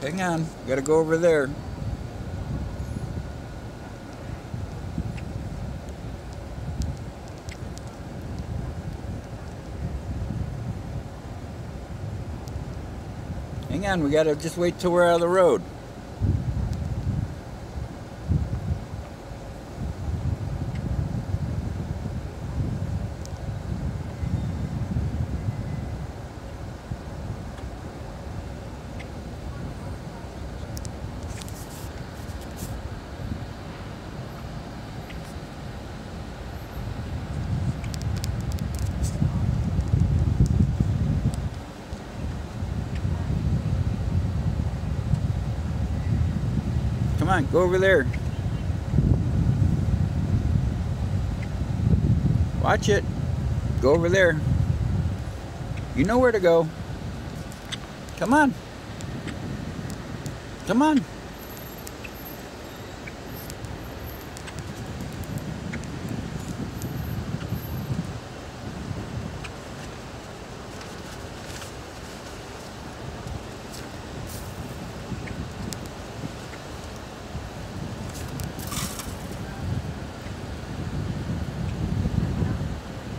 Hang on, gotta go over there. Hang on, we gotta just wait till we're out of the road. Come on, go over there. Watch it. Go over there. You know where to go. Come on. Come on.